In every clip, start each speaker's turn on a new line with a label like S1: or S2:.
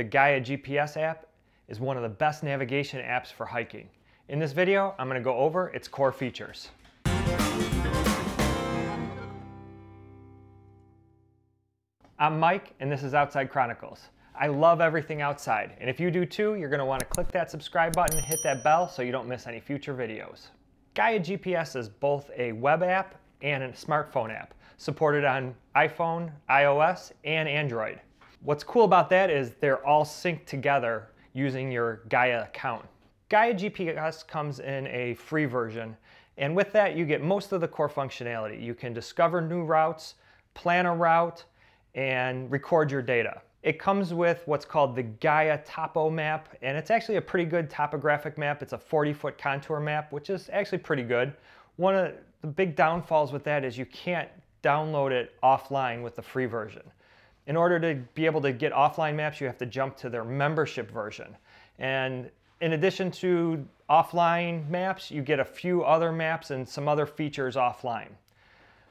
S1: the Gaia GPS app is one of the best navigation apps for hiking. In this video, I'm going to go over its core features. I'm Mike, and this is Outside Chronicles. I love everything outside, and if you do too, you're going to want to click that subscribe button and hit that bell so you don't miss any future videos. Gaia GPS is both a web app and a smartphone app, supported on iPhone, iOS, and Android. What's cool about that is they're all synced together using your Gaia account. Gaia GPS comes in a free version, and with that you get most of the core functionality. You can discover new routes, plan a route, and record your data. It comes with what's called the Gaia Topo map, and it's actually a pretty good topographic map. It's a 40-foot contour map, which is actually pretty good. One of the big downfalls with that is you can't download it offline with the free version. In order to be able to get offline maps, you have to jump to their membership version. And in addition to offline maps, you get a few other maps and some other features offline.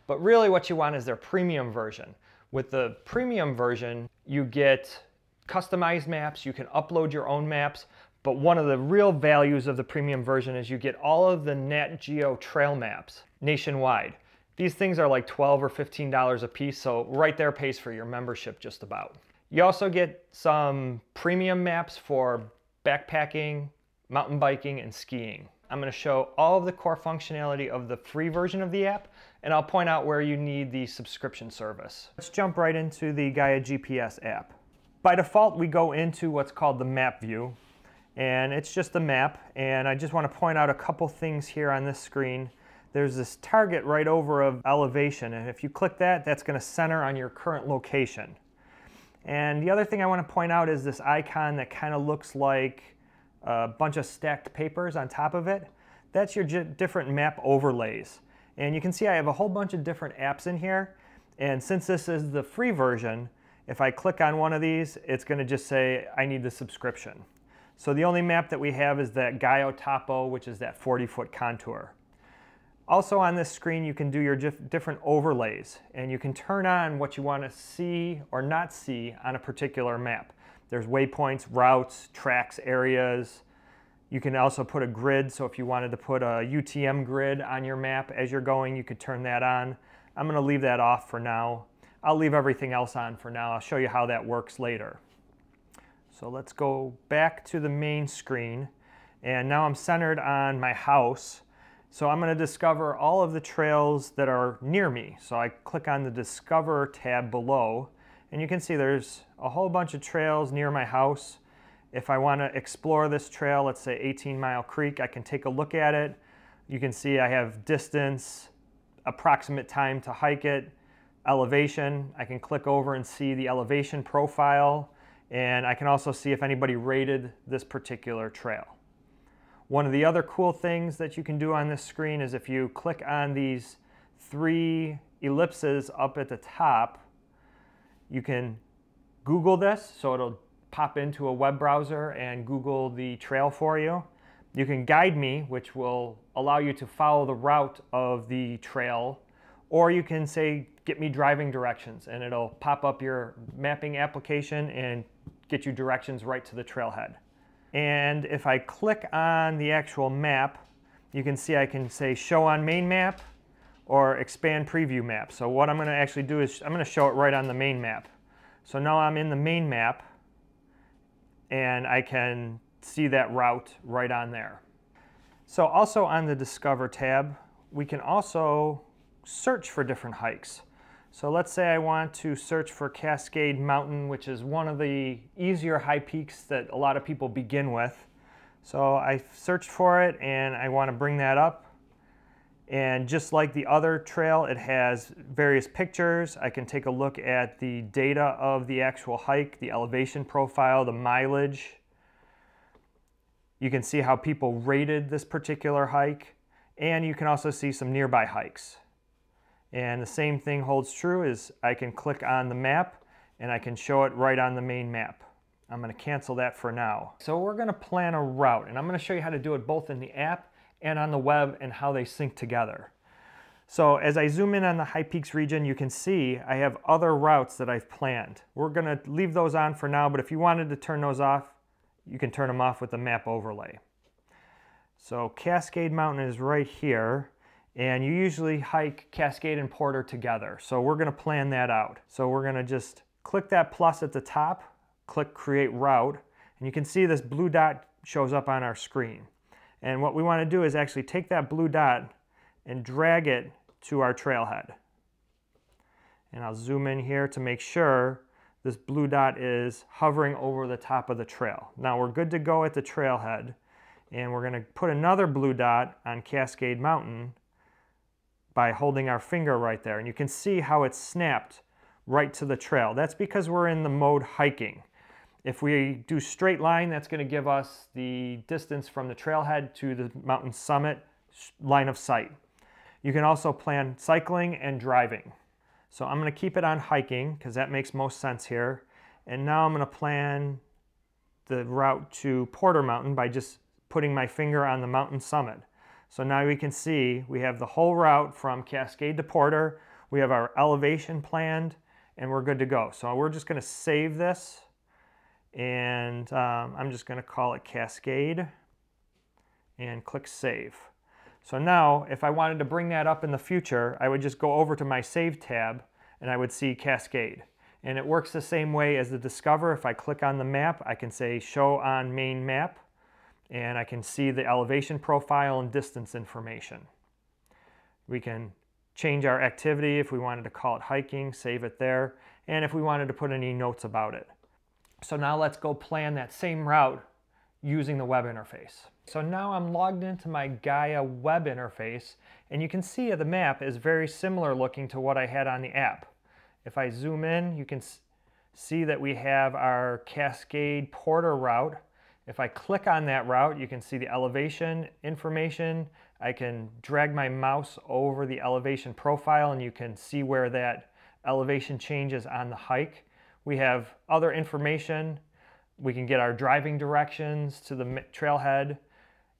S1: But really what you want is their premium version. With the premium version, you get customized maps, you can upload your own maps, but one of the real values of the premium version is you get all of the Nat Geo trail maps nationwide. These things are like 12 or $15 a piece, so right there pays for your membership just about. You also get some premium maps for backpacking, mountain biking, and skiing. I'm gonna show all of the core functionality of the free version of the app, and I'll point out where you need the subscription service. Let's jump right into the Gaia GPS app. By default, we go into what's called the map view, and it's just a map, and I just wanna point out a couple things here on this screen there's this target right over of elevation and if you click that that's going to center on your current location. And the other thing I want to point out is this icon that kind of looks like a bunch of stacked papers on top of it. That's your different map overlays. And you can see I have a whole bunch of different apps in here. And since this is the free version if I click on one of these it's going to just say I need the subscription. So the only map that we have is that Gaia Topo which is that 40 foot contour also on this screen, you can do your different overlays and you can turn on what you want to see or not see on a particular map. There's waypoints, routes, tracks, areas. You can also put a grid, so if you wanted to put a UTM grid on your map as you're going, you could turn that on. I'm going to leave that off for now. I'll leave everything else on for now. I'll show you how that works later. So let's go back to the main screen. And now I'm centered on my house. So I'm going to discover all of the trails that are near me. So I click on the Discover tab below, and you can see there's a whole bunch of trails near my house. If I want to explore this trail, let's say 18 Mile Creek, I can take a look at it. You can see I have distance, approximate time to hike it, elevation. I can click over and see the elevation profile, and I can also see if anybody rated this particular trail. One of the other cool things that you can do on this screen is if you click on these three ellipses up at the top, you can Google this, so it'll pop into a web browser and Google the trail for you. You can guide me, which will allow you to follow the route of the trail, or you can say, get me driving directions, and it'll pop up your mapping application and get you directions right to the trailhead. And if I click on the actual map, you can see I can say show on main map or expand preview map. So what I'm going to actually do is I'm going to show it right on the main map. So now I'm in the main map and I can see that route right on there. So also on the Discover tab, we can also search for different hikes. So let's say I want to search for Cascade Mountain, which is one of the easier high peaks that a lot of people begin with. So I searched for it and I want to bring that up. And just like the other trail, it has various pictures. I can take a look at the data of the actual hike, the elevation profile, the mileage. You can see how people rated this particular hike. And you can also see some nearby hikes. And the same thing holds true is I can click on the map and I can show it right on the main map. I'm going to cancel that for now. So we're going to plan a route and I'm going to show you how to do it both in the app and on the web and how they sync together. So as I zoom in on the High Peaks region, you can see I have other routes that I've planned. We're gonna leave those on for now, but if you wanted to turn those off, you can turn them off with the map overlay. So Cascade Mountain is right here, and you usually hike Cascade and Porter together. So we're gonna plan that out. So we're gonna just click that plus at the top, click Create Route, and you can see this blue dot shows up on our screen. And what we wanna do is actually take that blue dot and drag it to our trailhead. And I'll zoom in here to make sure this blue dot is hovering over the top of the trail. Now we're good to go at the trailhead and we're gonna put another blue dot on Cascade Mountain by holding our finger right there. And you can see how it's snapped right to the trail. That's because we're in the mode hiking. If we do straight line, that's gonna give us the distance from the trailhead to the mountain summit line of sight. You can also plan cycling and driving. So I'm gonna keep it on hiking because that makes most sense here. And now I'm gonna plan the route to Porter Mountain by just putting my finger on the mountain summit. So now we can see we have the whole route from Cascade to Porter. We have our elevation planned and we're good to go. So we're just gonna save this and um, I'm just gonna call it Cascade and click Save. So now, if I wanted to bring that up in the future, I would just go over to my Save tab and I would see Cascade. And it works the same way as the Discover. If I click on the map, I can say Show on Main Map, and I can see the elevation profile and distance information. We can change our activity if we wanted to call it hiking, save it there, and if we wanted to put any notes about it. So now let's go plan that same route using the web interface. So now I'm logged into my Gaia web interface and you can see the map is very similar looking to what I had on the app. If I zoom in, you can see that we have our Cascade Porter route. If I click on that route, you can see the elevation information. I can drag my mouse over the elevation profile and you can see where that elevation changes on the hike. We have other information. We can get our driving directions to the trailhead.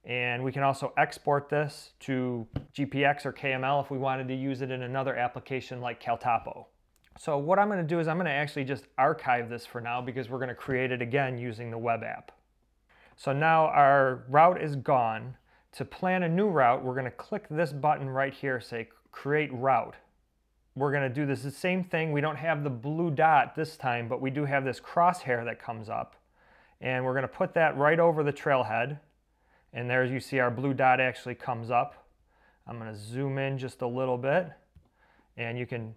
S1: And we can also export this to GPX or KML if we wanted to use it in another application like Caltopo. So what I'm gonna do is I'm gonna actually just archive this for now because we're gonna create it again using the web app. So now our route is gone. To plan a new route, we're gonna click this button right here, say create route. We're gonna do this the same thing. We don't have the blue dot this time, but we do have this crosshair that comes up. And we're gonna put that right over the trailhead. And there you see our blue dot actually comes up. I'm gonna zoom in just a little bit. And you can,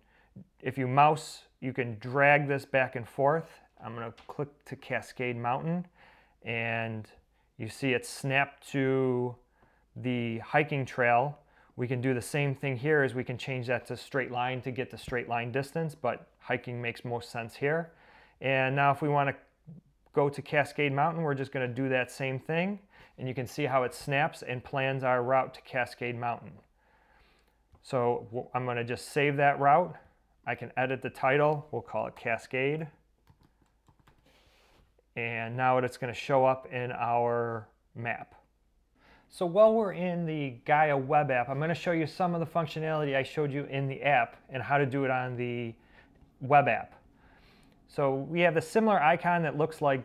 S1: if you mouse, you can drag this back and forth. I'm gonna click to Cascade Mountain and you see it snapped to the hiking trail. We can do the same thing here as we can change that to straight line to get the straight line distance, but hiking makes most sense here. And now if we wanna go to Cascade Mountain, we're just gonna do that same thing and you can see how it snaps and plans our route to Cascade Mountain. So I'm going to just save that route. I can edit the title. We'll call it Cascade. And now it's going to show up in our map. So while we're in the Gaia web app, I'm going to show you some of the functionality I showed you in the app and how to do it on the web app. So we have a similar icon that looks like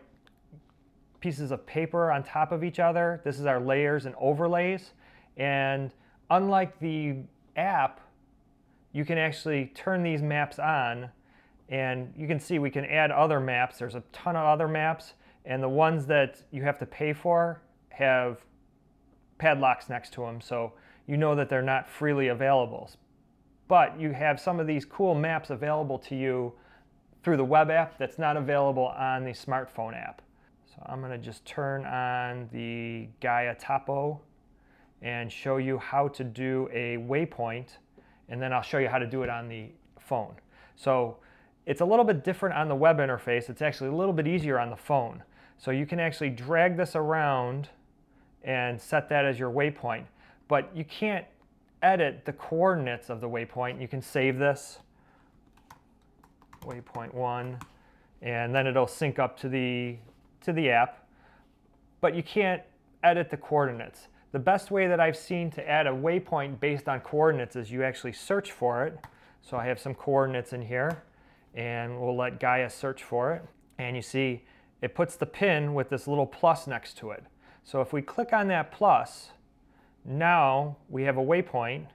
S1: pieces of paper on top of each other. This is our layers and overlays. And unlike the app, you can actually turn these maps on and you can see we can add other maps. There's a ton of other maps and the ones that you have to pay for have padlocks next to them. So you know that they're not freely available. But you have some of these cool maps available to you through the web app that's not available on the smartphone app. So I'm going to just turn on the Gaia Topo and show you how to do a waypoint and then I'll show you how to do it on the phone. So it's a little bit different on the web interface. It's actually a little bit easier on the phone. So you can actually drag this around and set that as your waypoint. But you can't edit the coordinates of the waypoint. You can save this, waypoint one, and then it'll sync up to the to the app, but you can't edit the coordinates. The best way that I've seen to add a waypoint based on coordinates is you actually search for it. So I have some coordinates in here and we'll let Gaia search for it. And you see it puts the pin with this little plus next to it. So if we click on that plus, now we have a waypoint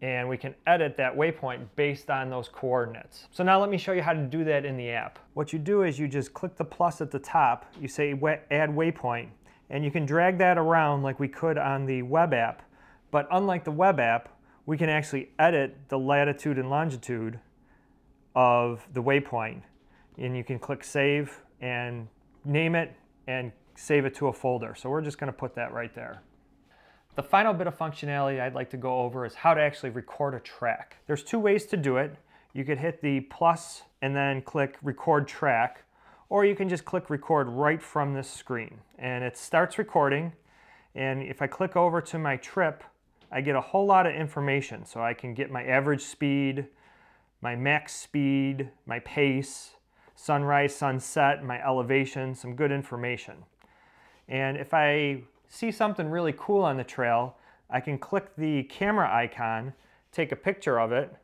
S1: and we can edit that waypoint based on those coordinates. So now let me show you how to do that in the app. What you do is you just click the plus at the top, you say add waypoint, and you can drag that around like we could on the web app. But unlike the web app, we can actually edit the latitude and longitude of the waypoint. And you can click save and name it and save it to a folder. So we're just gonna put that right there. The final bit of functionality I'd like to go over is how to actually record a track. There's two ways to do it. You could hit the plus and then click record track, or you can just click record right from this screen. And it starts recording, and if I click over to my trip, I get a whole lot of information. So I can get my average speed, my max speed, my pace, sunrise, sunset, my elevation, some good information. And if I see something really cool on the trail, I can click the camera icon, take a picture of it,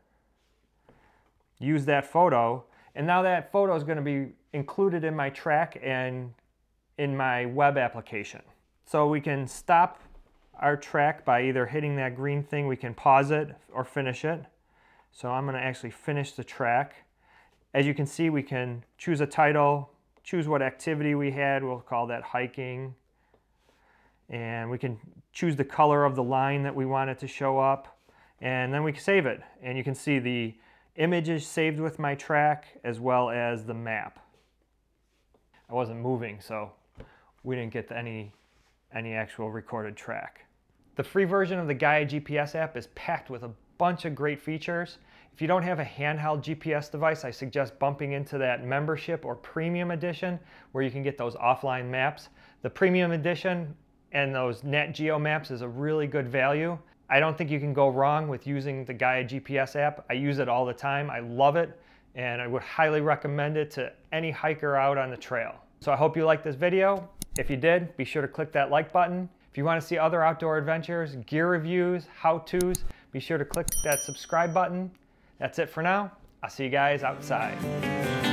S1: use that photo, and now that photo is going to be included in my track and in my web application. So we can stop our track by either hitting that green thing, we can pause it or finish it. So I'm going to actually finish the track. As you can see, we can choose a title, choose what activity we had, we'll call that hiking, and we can choose the color of the line that we want it to show up and then we can save it and you can see the image is saved with my track as well as the map. I wasn't moving so we didn't get any any actual recorded track. The free version of the Gaia GPS app is packed with a bunch of great features. If you don't have a handheld GPS device, I suggest bumping into that membership or premium edition where you can get those offline maps. The premium edition and those Nat Geo maps is a really good value. I don't think you can go wrong with using the Gaia GPS app. I use it all the time. I love it and I would highly recommend it to any hiker out on the trail. So I hope you liked this video. If you did, be sure to click that like button. If you want to see other outdoor adventures, gear reviews, how-tos, be sure to click that subscribe button. That's it for now. I'll see you guys outside.